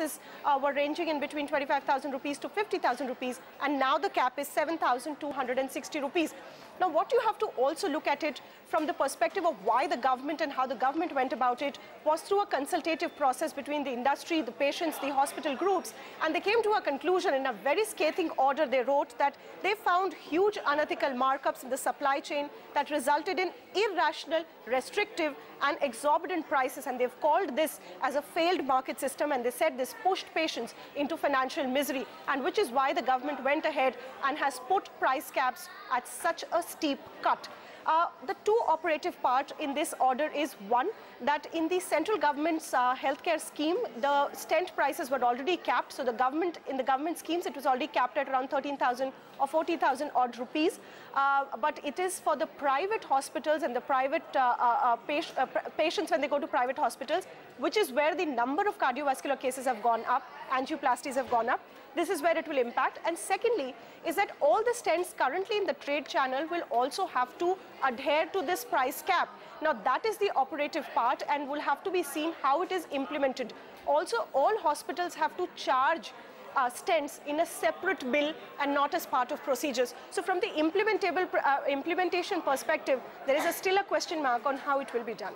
uh, were ranging in between 25,000 rupees to 50,000 rupees and now the cap is 7,260 rupees. Now what you have to also look at it from the perspective of why the government and how the government went about it was through a consultative process between the industry, the patients, the hospital groups and they came to a conclusion in a very scathing order they wrote that they found huge unethical markups in the supply chain that resulted in irrational, restrictive and exorbitant prices and they've called this as a failed market system and they said this pushed patients into financial misery and which is why the government went ahead and has put price caps at such a steep cut. Uh, the two operative part in this order is one, that in the central government's uh, healthcare scheme, the stent prices were already capped. So the government, in the government schemes, it was already capped at around 13,000 or 40,000 odd rupees. Uh, but it is for the private hospitals and the private uh, uh, uh, patients when they go to private hospitals, which is where the number of cardiovascular cases have gone up, angioplasties have gone up. This is where it will impact. And secondly, is that all the stents currently in the trade channel will also have to adhere to this price cap. Now that is the operative part and will have to be seen how it is implemented. Also, all hospitals have to charge uh, stents in a separate bill and not as part of procedures. So from the implementable uh, implementation perspective, there is a still a question mark on how it will be done.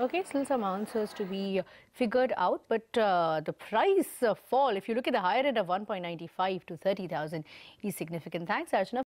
Okay, still some answers to be figured out, but uh, the price fall, if you look at the higher end of 1.95 to 30,000, is significant. Thanks, Archana.